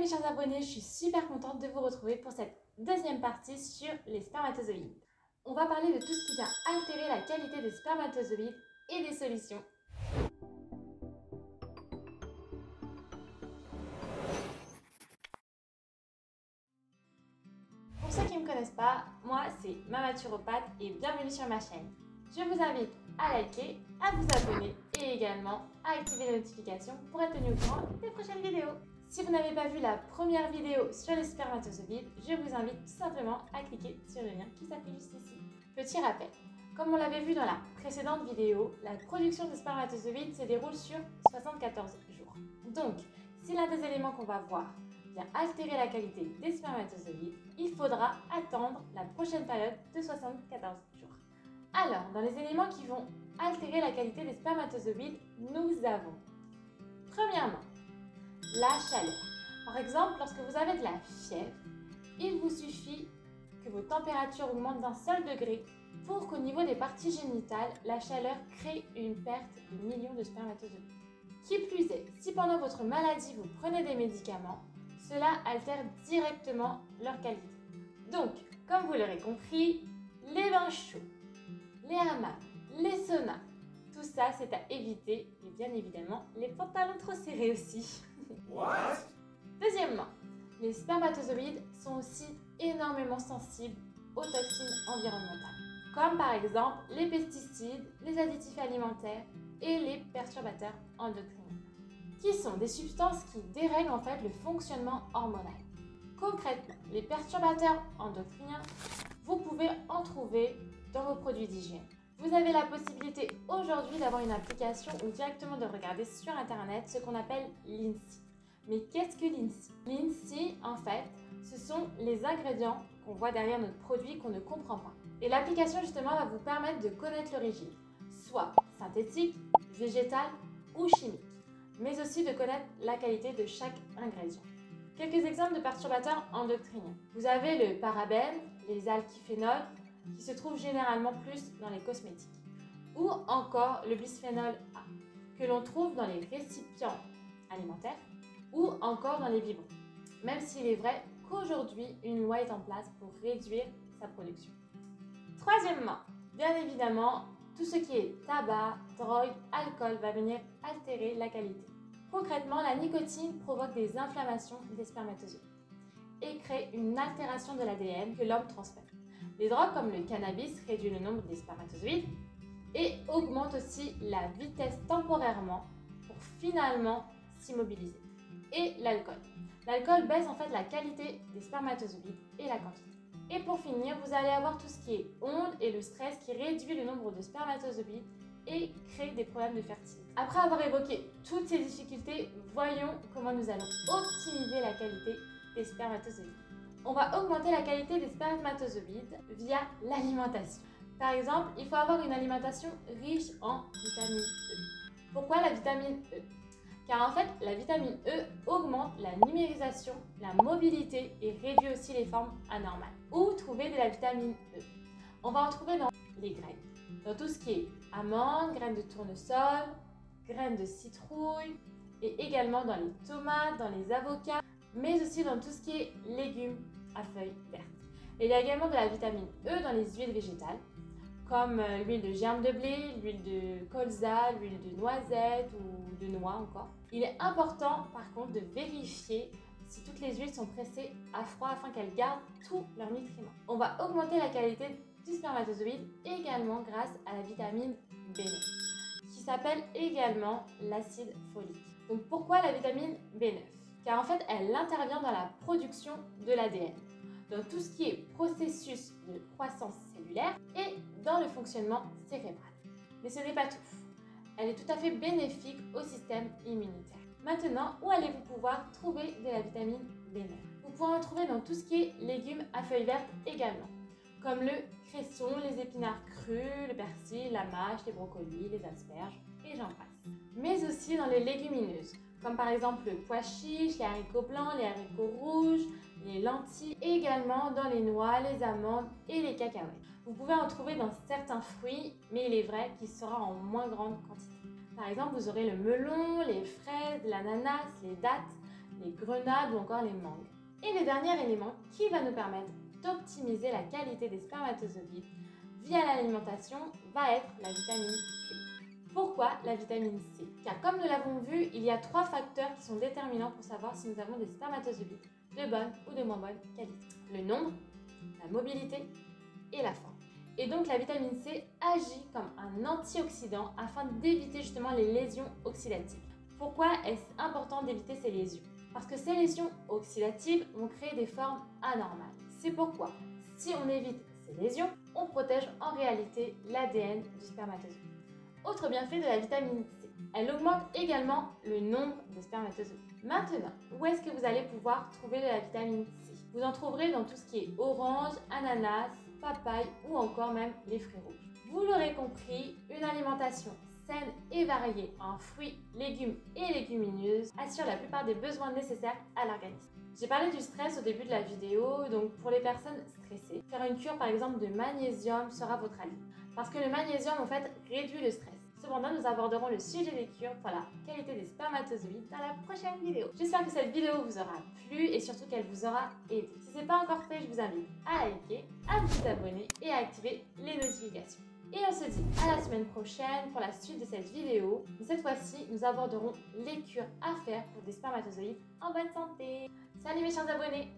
Mes chers abonnés, je suis super contente de vous retrouver pour cette deuxième partie sur les spermatozoïdes. On va parler de tout ce qui vient altérer la qualité des spermatozoïdes et des solutions. Pour ceux qui ne me connaissent pas, moi c'est Mamaturopathe et bienvenue sur ma chaîne. Je vous invite à liker, à vous abonner et également à activer les notifications pour être tenu au courant des prochaines vidéos. Si vous n'avez pas vu la première vidéo sur les spermatozoïdes, je vous invite tout simplement à cliquer sur le lien qui s'affiche juste ici. Petit rappel, comme on l'avait vu dans la précédente vidéo, la production de spermatozoïdes se déroule sur 74 jours. Donc, si l'un des éléments qu'on va voir vient altérer la qualité des spermatozoïdes, il faudra attendre la prochaine période de 74 jours. Alors, dans les éléments qui vont altérer la qualité des spermatozoïdes, nous avons premièrement la chaleur. Par exemple, lorsque vous avez de la fièvre, il vous suffit que vos températures augmentent d'un seul degré pour qu'au niveau des parties génitales, la chaleur crée une perte de millions de spermatozoïdes. Qui plus est, si pendant votre maladie vous prenez des médicaments, cela altère directement leur qualité. Donc, comme vous l'aurez compris, les bains chauds, les hammams, les saunas. Tout ça, c'est à éviter et bien évidemment les pantalons trop serrés aussi. What? Deuxièmement, les spermatozoïdes sont aussi énormément sensibles aux toxines environnementales, comme par exemple les pesticides, les additifs alimentaires et les perturbateurs endocriniens, qui sont des substances qui dérèglent en fait le fonctionnement hormonal. Concrètement, les perturbateurs endocriniens, vous pouvez en trouver dans vos produits d'hygiène. Vous avez la possibilité aujourd'hui d'avoir une application ou directement de regarder sur internet ce qu'on appelle l'INSEE. Mais qu'est-ce que l'INSEE? L'INSEE, en fait, ce sont les ingrédients qu'on voit derrière notre produit qu'on ne comprend pas. Et l'application justement va vous permettre de connaître l'origine, soit synthétique, végétale ou chimique, mais aussi de connaître la qualité de chaque ingrédient. Quelques exemples de perturbateurs endocriniens. Vous avez le parabène, les alkyphénols, qui se trouvent généralement plus dans les cosmétiques. Ou encore le bisphénol A, que l'on trouve dans les récipients alimentaires ou encore dans les biberons. Même s'il est vrai qu'aujourd'hui, une loi est en place pour réduire sa production. Troisièmement, bien évidemment, tout ce qui est tabac, drogue, alcool va venir altérer la qualité. Concrètement, la nicotine provoque des inflammations des spermatozoïdes et crée une altération de l'ADN que l'homme transmet. Les drogues comme le cannabis réduisent le nombre des spermatozoïdes et augmentent aussi la vitesse temporairement pour finalement s'immobiliser. Et l'alcool. L'alcool baisse en fait la qualité des spermatozoïdes et la quantité. Et pour finir, vous allez avoir tout ce qui est onde et le stress qui réduit le nombre de spermatozoïdes et crée des problèmes de fertilité. Après avoir évoqué toutes ces difficultés, voyons comment nous allons optimiser la qualité des spermatozoïdes on va augmenter la qualité des spermatozoïdes via l'alimentation. Par exemple, il faut avoir une alimentation riche en vitamine E. Pourquoi la vitamine E? Car en fait, la vitamine E augmente la numérisation, la mobilité et réduit aussi les formes anormales. Où trouver de la vitamine E? On va en trouver dans les graines, dans tout ce qui est amandes, graines de tournesol, graines de citrouille et également dans les tomates, dans les avocats, mais aussi dans tout ce qui est légumes à feuilles vertes. il y a également de la vitamine E dans les huiles végétales, comme euh, l'huile de germe de blé, l'huile de colza, l'huile de noisette ou de noix encore. Il est important par contre de vérifier si toutes les huiles sont pressées à froid afin qu'elles gardent tous leurs nutriments. On va augmenter la qualité du spermatozoïde également grâce à la vitamine B9 qui s'appelle également l'acide folique. Donc pourquoi la vitamine B9 car en fait, elle intervient dans la production de l'ADN, dans tout ce qui est processus de croissance cellulaire et dans le fonctionnement cérébral. Mais ce n'est pas tout. Elle est tout à fait bénéfique au système immunitaire. Maintenant, où allez-vous pouvoir trouver de la vitamine B9 Vous pouvez en trouver dans tout ce qui est légumes à feuilles vertes également, comme le cresson, les épinards crus, le persil, la mâche, les brocolis, les asperges et j'en passe. Mais aussi dans les légumineuses, comme par exemple le pois chiche, les haricots blancs, les haricots rouges, les lentilles, également dans les noix, les amandes et les cacahuètes. Vous pouvez en trouver dans certains fruits, mais il est vrai qu'il sera en moins grande quantité. Par exemple, vous aurez le melon, les fraises, l'ananas, les dattes, les grenades ou encore les mangues. Et le dernier élément qui va nous permettre d'optimiser la qualité des spermatozoïdes via l'alimentation va être la vitamine C. Pourquoi la vitamine C? Car comme nous l'avons vu, il y a trois facteurs qui sont déterminants pour savoir si nous avons des spermatozoïdes de bonne ou de moins bonne qualité. Le nombre, la mobilité et la forme. Et donc la vitamine C agit comme un antioxydant afin d'éviter justement les lésions oxydatives. Pourquoi est-ce important d'éviter ces lésions? Parce que ces lésions oxydatives vont créer des formes anormales. C'est pourquoi, si on évite ces lésions, on protège en réalité l'ADN du spermatozoïde. Autre bienfait de la vitamine C, elle augmente également le nombre de spermatozoïdes. Maintenant, où est-ce que vous allez pouvoir trouver de la vitamine C? Vous en trouverez dans tout ce qui est orange, ananas, papaye ou encore même les fruits rouges. Vous l'aurez compris, une alimentation saine et variée en fruits, légumes et légumineuses assure la plupart des besoins nécessaires à l'organisme. J'ai parlé du stress au début de la vidéo, donc pour les personnes stressées, faire une cure par exemple de magnésium sera votre allié. Parce que le magnésium en fait réduit le stress. Cependant, nous aborderons le sujet des cures pour la qualité des spermatozoïdes dans la prochaine vidéo. J'espère que cette vidéo vous aura plu et surtout qu'elle vous aura aidé. Si ce n'est pas encore fait, je vous invite à liker, à vous abonner et à activer les notifications. Et on se dit à la semaine prochaine pour la suite de cette vidéo. Cette fois-ci, nous aborderons les cures à faire pour des spermatozoïdes en bonne santé. Salut mes chers abonnés